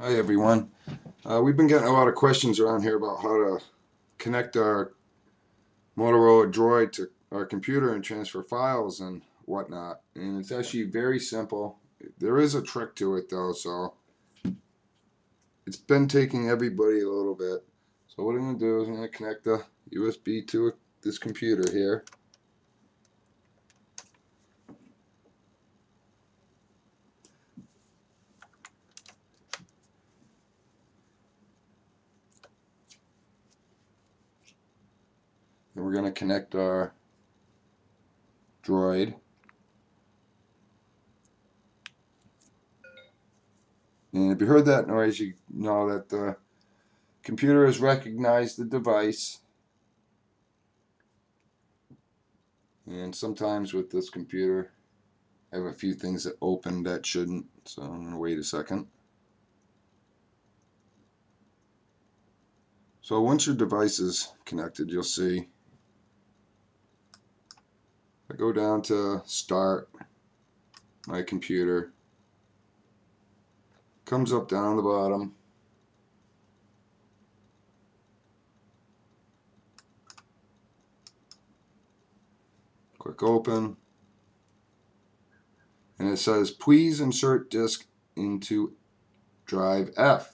Hi everyone. Uh, we've been getting a lot of questions around here about how to connect our Motorola Droid to our computer and transfer files and whatnot. And it's actually very simple. There is a trick to it though, so it's been taking everybody a little bit. So what I'm going to do is I'm going to connect the USB to this computer here. And we're going to connect our droid. And if you heard that noise, you know that the computer has recognized the device. And sometimes with this computer, I have a few things that open that shouldn't, so I'm going to wait a second. So once your device is connected, you'll see go down to start my computer. Comes up down the bottom. Click open. And it says please insert disk into drive F.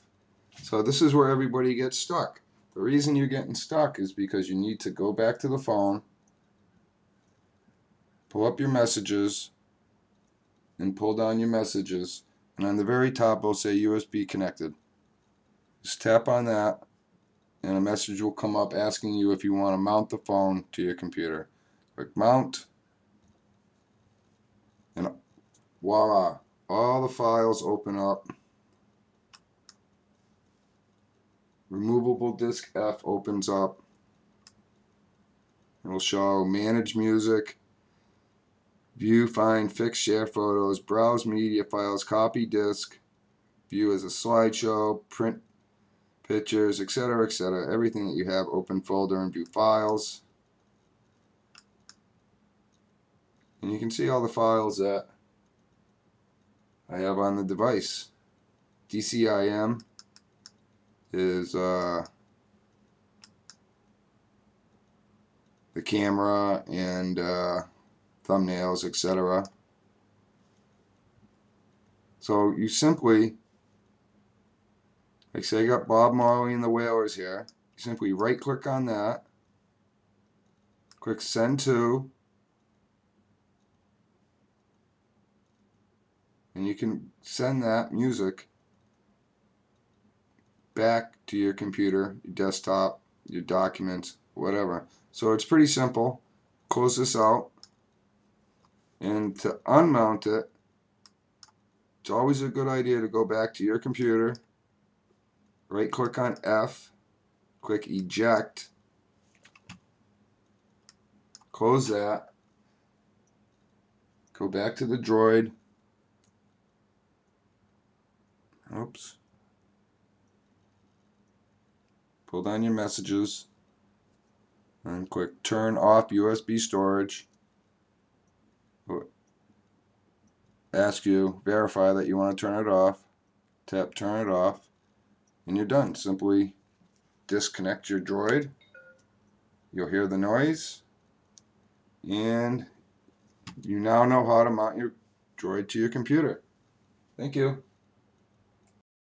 So this is where everybody gets stuck. The reason you're getting stuck is because you need to go back to the phone pull up your messages and pull down your messages and on the very top it will say USB connected. Just tap on that and a message will come up asking you if you want to mount the phone to your computer. Click mount and voila all the files open up. Removable disk F opens up. It will show manage music View, find, fix, share photos, browse media files, copy disk, view as a slideshow, print pictures, etc., etc. Everything that you have, open folder and view files. And you can see all the files that I have on the device. DCIM is uh, the camera and uh, thumbnails, etc. So you simply, like say I got Bob Marley and the Wailers here, you simply right click on that, click send to, and you can send that music back to your computer, your desktop, your documents, whatever. So it's pretty simple. Close this out. And to unmount it, it's always a good idea to go back to your computer, right click on F, click eject, close that, go back to the droid, oops, pull down your messages, and click turn off USB storage, ask you verify that you want to turn it off tap turn it off and you're done. Simply disconnect your droid. You'll hear the noise and you now know how to mount your droid to your computer. Thank you